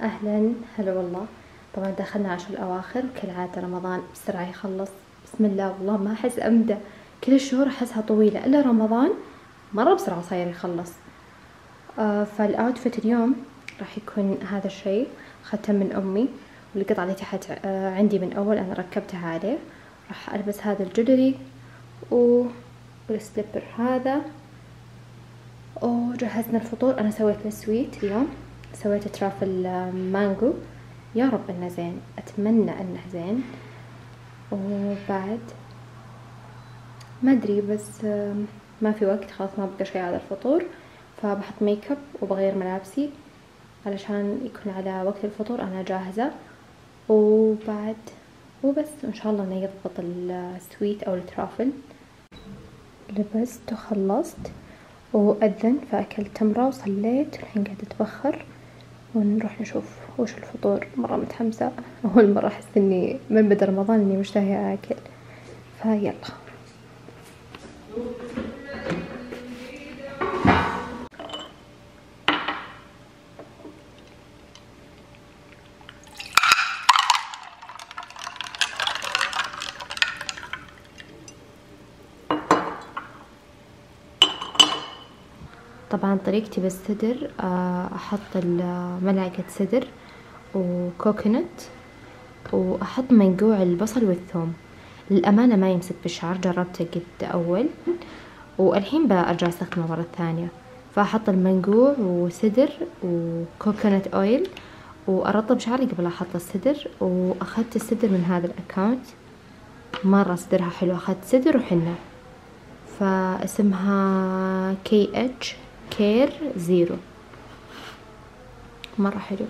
أهلا. هلا والله. طبعا دخلنا عشر الأواخر. كالعادة رمضان بسرعة يخلص. بسم الله والله ما أحس امده كل الشهور أحسها طويلة. إلا رمضان مرة بسرعة صاير يخلص. آه فال outfit اليوم راح يكون هذا الشيء. ختم من أمي والقطعة اللي تحت آه عندي من أول أنا ركبتها عليه. راح ألبس هذا الجدري و وال slipper هذا. وجهزنا الفطور. أنا سويت ال sweet اليوم. سويت trifle مانجو. يا رب إنه زين. أتمنى إنه زين. وبعد ما أدري بس ما في وقت. خلاص ما بقى شيء على الفطور. فبحط ميك اب وبغير ملابسي علشان يكون على وقت الفطور أنا جاهزة. وبعد وبس. إن شاء الله إنه يضبط ال sweet أو ال trifle. لبست وخلصت. وأذن فأكلت تمرة وصليت. الحين قاعدة أتبخر. ونروح نشوف وش الفطور. مرة متحمسة. أول مرة أحس إني من بدأ رمضان إني مشتهية آكل. فيلا. طبعا طريقتي بالسدر أحط ملعقة سدر وكوكونات وأحط منقوع البصل والثوم. للأمانة ما يمسك بالشعر جربته قد أول. والحين برجع أستخدمه مرة ثانية. فأحط المنقوع وسدر وكوكونات أويل وأرطب شعري قبل أحط السدر وأخذت السدر من هذا الأكاونت. مرة صدرها حلو أخذت سدر وحنة. فاسمها كي اتش كير زيرو. مرة حلو.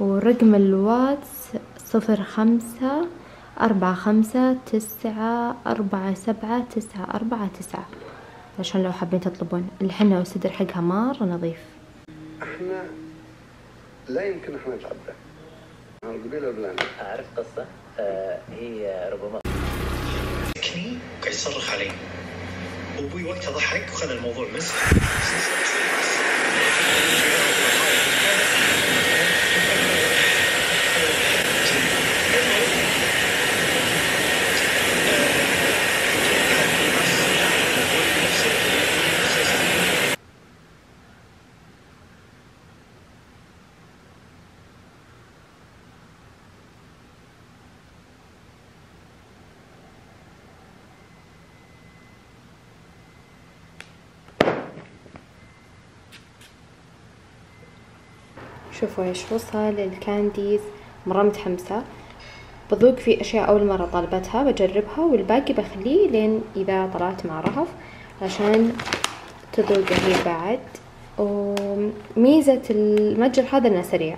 ورقم الواتس صفر خمسة أربعة خمسة تسعة أربعة سبعة تسعة أربعة تسعة. عشان لو حابين تطلبون. الحنة والسدر حقها مرة نظيف. إحنا لا يمكن إحنا نتعدى القبيله الفلانيه أعرف قصة. آه هي ربما ذكرني وقاعد يصرخ علي. وابوي وقتها ضحك وخذ الموضوع مزح شوفوا إيش وصل الكانديز مرة متحمسة. بذوق في أشياء أول مرة طالبتها بجربها والباقي بخليه لين إذا طلعت مع رهف عشان تذوق هي بعد. وميزة المتجر هذا إنه سريع.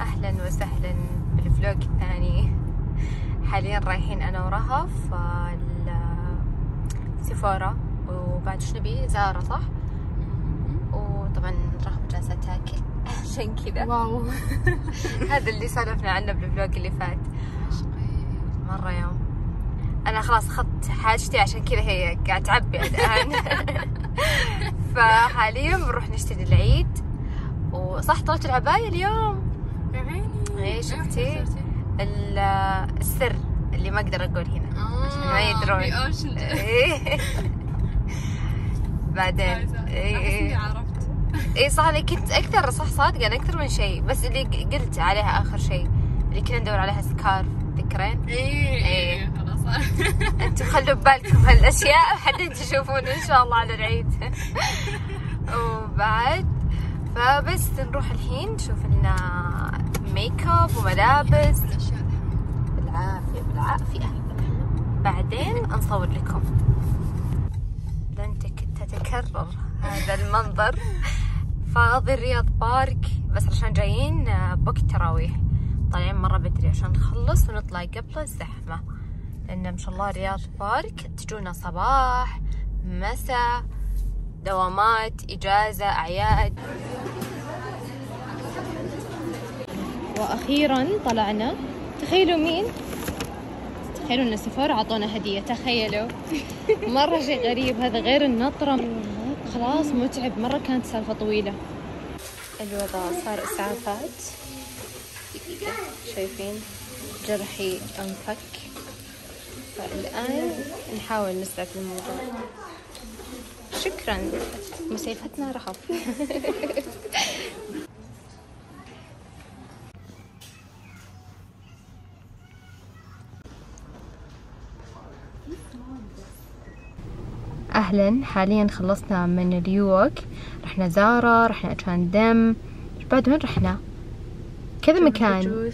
أهلا وسهلا بالفلوق الثاني. حاليا رايحين أنا ورهف سيفورا وبعد شو نبي زارة صح؟ وطبعا رهف جالسة تاكل عشان كذا. واو. هذا اللي سولفنا عنه بالفلوق اللي فات. مرة يوم. أنا خلاص أخذت حاجتي عشان كذا هي قاعد تعبي الآن. فحاليا بنروح نشتري العيد. وصح طلعت العباية اليوم. إيه شفتي؟ ال- السر اللي ما أقدر أقول هنا. عشان ما يدرون. بعدين إيه. إيه. عرفت. إي صح أنا كنت أكثر صح صادقة أنا أكثر من شيء. بس اللي قلت عليها آخر شيء اللي كنا ندور عليها scarf تذكرين؟ إيه. إيه خلاص. أنتم خلوا ببالكم هالأشياء بعدين تشوفون إن شاء الله على العيد. وبعد فبس نروح الحين نشوف لنا ميك اب وملابس. بالعافية بالعافية. بعدين نصور لكم. لن تك- تتكرر هذا المنظر. فاضي الرياض بارك بس عشان جايين آه، بوقت تراويح طالعين مرة بدري عشان نخلص ونطلع قبل الزحمة. لأن ما شاء الله رياض بارك تجونا صباح مساء دوامات إجازة أعياد. وأخيرا طلعنا. تخيلوا مين؟ تخيلوا إن سفارة عطونا هدية. تخيلوا. مرة شيء غريب هذا غير النطرة. خلاص متعب. مرة كانت سالفة طويلة. الوضع صار إسعافات. دقيقة شايفين جرحي أنفك. فالآن نحاول نسلك الموضوع. شكرا. مسيفتنا رهف أهلا. حاليا خلصنا من اليوك رحنا زارا رحنا اتشان دم بعد؟ وين رحنا؟ كذا مكان.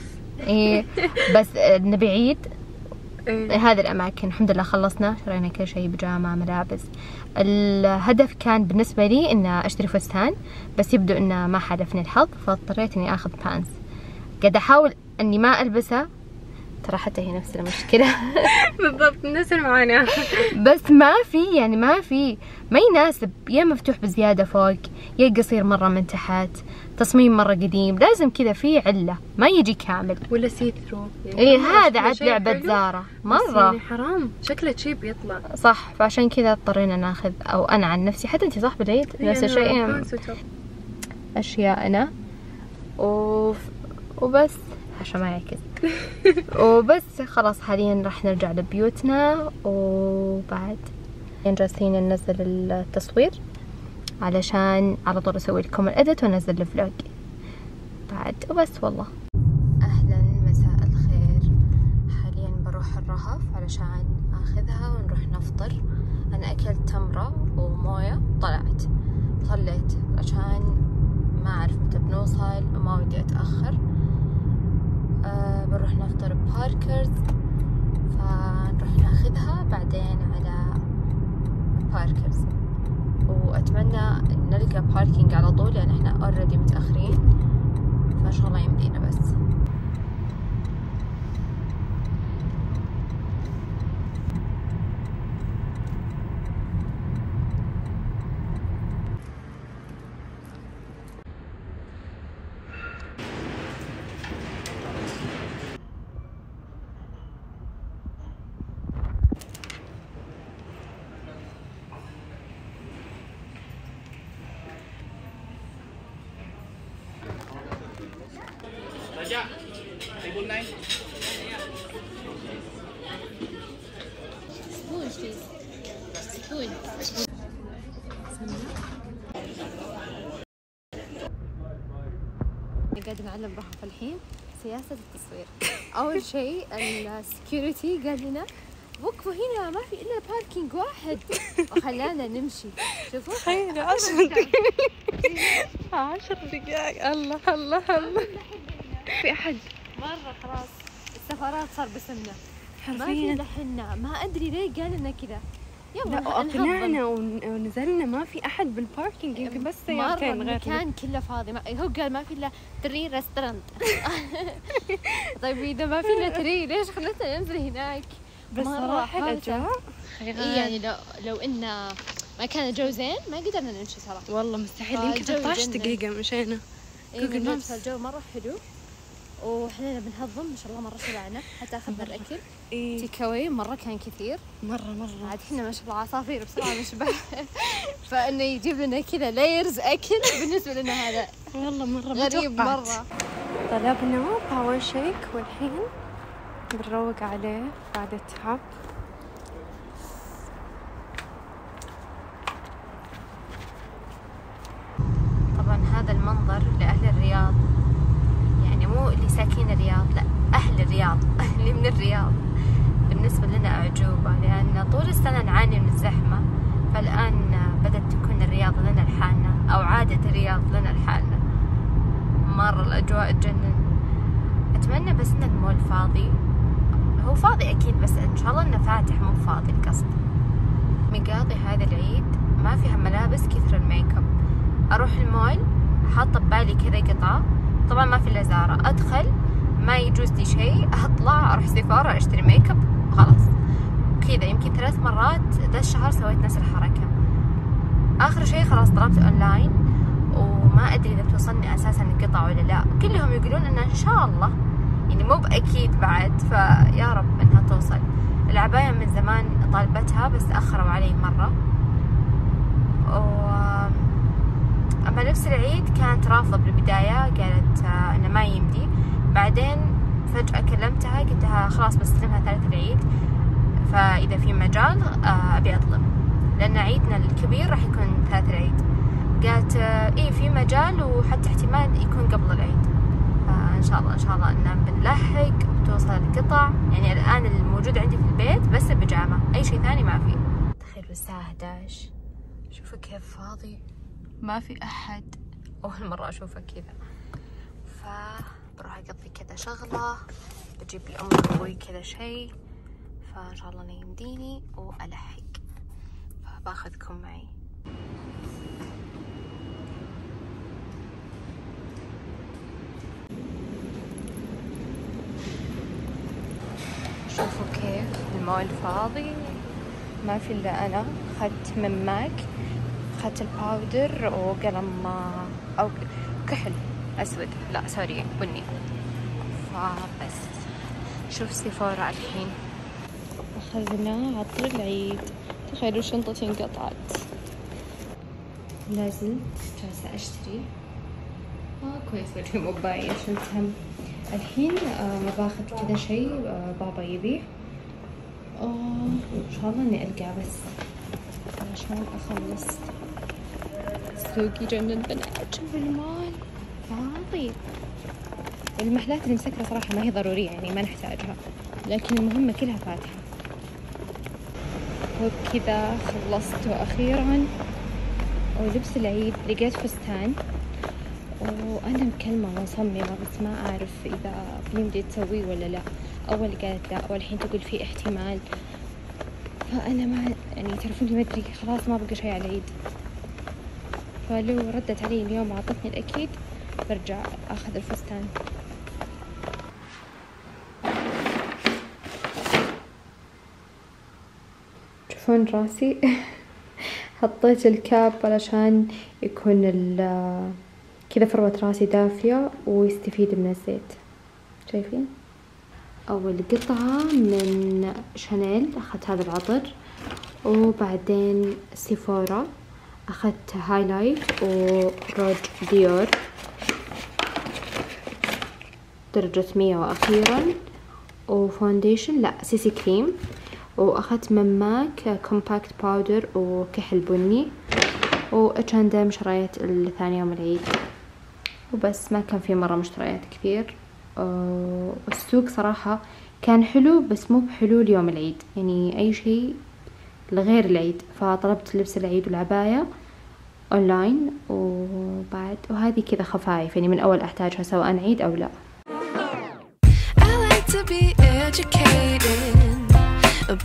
إيه. بس نبي عيد. إيه. هذه الأماكن. الحمد لله خلصنا. شرينا كل شيء بيجامة ملابس. الهدف كان بالنسبة لي إن أشتري فستان بس يبدو إنه ما حالفني الحظ فاضطريت إني آخذ بانس قاعد أحاول إني ما ألبسه ترى حتى هي نفس المشكلة. بالضبط نفس المعاناة. بس ما في يعني ما في ما يناسب. يا مفتوح بزيادة فوق يا قصير مرة من تحت تصميم مرة قديم. لازم كذا في علة ما يجي كامل. ولا سي ثرو إيه هذا عاد لعبة زارة. مرة. يعني حرام. شكله تشيب يطلع. صح فعشان كذا اضطرينا ناخذ أو أنا عن نفسي حتى أنت صح بالعيد نفس الشيء. أشياءنا. و... وبس. عشان ما يعكس. وبس خلاص حاليا راح نرجع لبيوتنا. وبعد جالسين ننزل التصوير علشان على طول أسوي لكم الإديت وأنزل الفلوج. بعد وبس والله. أهلا مساء الخير. حاليا بروح الرهف علشان آخذها ونروح نفطر. أنا أكلت تمرة وموية طلعت. صليت عشان ما أعرف متى بنوصل وما ودي أتأخر. أه بنروح نفطر بباركرز فنروح ناخذها بعدين على باركرز وأتمنى نلقى parking على طول لأن إحنا already متأخرين فان شاء الله يمدينا بس قاعد نعلم رهف الحين سياسة التصوير. أول شيء ال security قال لنا وقفوا هنا ما في إلا parking واحد. وخلانا نمشي. شوفوا. تخيل عشر دقايق. عشر دقايق. الله الله الله. في أحد. مرة خلاص السفرات صار باسمنا ما في لحنا. ما أدري ليه قال لنا كذا. يلا ون- ونزلنا ما في أحد بال parking يمكن بس سيارتين غير. المكان كله فاضي. ما هو قال ما في إلا three restaurants طيب إذا ما في إلا three ليش خلتنا ننزل هناك؟ بس. الأجواء إيه يعني لو لو إن ما كان الجو زين ما قدرنا نمشي صراحة. والله مستحيل يمكن الجو 13 يجنن. دقيقة مشينا. إيه Google Maps. فالجو مرة حلو. وحنا بنهضم ما شاء الله مرة شبعنا. حتى اخذنا الأكل. إيه تيك أواي مرة كان كثير. مرة مرة. عاد إحنا ما شاء الله عصافير بسرعة نشبع. فإنه يجيب لنا كذا layers أكل. بالنسبة لنا هذا والله ما غريب. مرة. طلبنا باور شيك والحين بنروق عليه بعد التعب طبعا هذا المنظر لأهل الرياض يعني مو اللي ساكنين الرياض لا أهل الرياض اللي من الرياض. بالنسبة لنا أعجوبة لأن طول السنة نعاني من الزحمة. فالآن بدأت تكون الرياض لنا لحالنا أو عادت الرياض لنا لحالنا. مرة الأجواء تجنن. أتمنى بس إن المول فاضي. هو فاضي أكيد بس إن شاء الله إنه فاتح مو فاضي القصد. مقاضي هذا العيد ما فيها ملابس كثر الميك أب. أروح المول حاطة ببالي كذا قطعه طبعا ما في إلا زارة. أدخل ما يجوز لي شيء اطلع أروح سيفارا أشتري ميك اب خلاص. كذا يمكن ثلاث مرات ذا الشهر سويت نفس الحركة. آخر شيء خلاص طلبت أونلاين وما أدري إذا بتوصلني أساسا القطع ولا لا. كلهم يقولون إن إن شاء الله. يعني مو بأكيد بعد فيا رب إنها توصل. العباية من زمان طالبتها بس تأخروا علي مرة. و أما لبس العيد كانت رافضة بالبداية قالت آه، إنه ما يمدي. بعدين فجأة كلمتها قلتها خلاص بستلمها ثالث العيد فإذا في مجال آه، أبي أطلب. لأن عيدنا الكبير راح يكون ثالث العيد. قالت آه، إيه في مجال وحتى احتمال يكون قبل العيد. فإن شاء الله إن شاء الله إن بنلحق وتوصل القطع. يعني الآن الموجود عندي في البيت بس البيجامة أي شيء ثاني ما في. تخيلوا الساعة 11 شوفوا كيف فاضي. ما في أحد. أول مرة أشوفه كذا. فبروح أقضي كذا شغلة بجيب لأم وأبوي كذا شيء فإن شاء الله يمديني وألحق. فباخذكم معي. شوفوا كيف المول فاضي. ما في إلا أنا. أخذت من ماك أخذت ال powder وقلم آه، أو كحل. أسود. لا sorry بني. فبس. شوف سيفورا الحين. أخذنا عطر العيد. تخيلوا شنطتي انقطعت لازلت جالسة أشتري. آه كويس وجهي مو باين شلت هم. الحين آه باخذ كذا شيء آه بابا يبيع آه إن شاء الله إني ألقاه بس. عشان أخلص. السوق يجنن بنات شوف المال. فاضي المحلات اللي مسكرة صراحة ما هي ضرورية يعني ما نحتاجها. لكن المهمة كلها فاتحة. وبكذا خلصت وأخيرا ولبس العيد لقيت فستان. وأنا مكلمة مصممة بس ما أعرف إذا بيمدي تسويه ولا لا. أول قالت لا والحين تقول في احتمال. فأنا ما يعني تعرفوني ما أدري خلاص ما بقى شيء على العيد. فلو ردت علي اليوم وعطتني الأكيد برجع أخذ الفستان. تشوفون راسي. حطيت الكاب علشان يكون كذا فروة راسي دافية ويستفيد من الزيت. شايفين؟ أول قطعة من شانيل أخذت هذا العطر. وبعدين سيفورا أخذت highlight وروج ديور درجة مية وأخيرا و foundation لا CC cream وأخذت من ماك compact powder وكحل بني. واتش اند ام شريت الثاني يوم العيد. وبس ما كان في مرة مشتريات كثير. آه، السوق صراحة كان حلو بس مو بحلو ليوم العيد. يعني أي شيء لغير العيد. فطلبت لبس العيد والعباية أونلاين وبعد وهذه كذا خفايف. يعني من أول أحتاجها سواء عيد أو لا.